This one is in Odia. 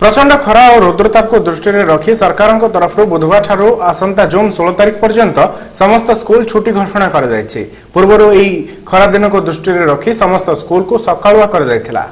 ପ୍ରଚଣ୍ଡ ଖରା ଓ ରୌଦ୍ରତାପକୁ ଦୃଷ୍ଟିରେ ରଖି ସରକାରଙ୍କ ତରଫରୁ ବୁଧବାରଠାରୁ ଆସନ୍ତା ଜୁନ୍ ଷୋହଳ ତାରିଖ ପର୍ଯ୍ୟନ୍ତ ସମସ୍ତ ସ୍କୁଲ ଛୁଟି ଘୋଷଣା କରାଯାଇଛି। ପୂର୍ବରୁ ଏହି ଖରାଦିନକୁ ଦୃଷ୍ଟିରେ ରଖି ସମସ୍ତ ସ୍କୁଲକୁ ସକାଳୁଆ କରାଯାଇଥିଲା।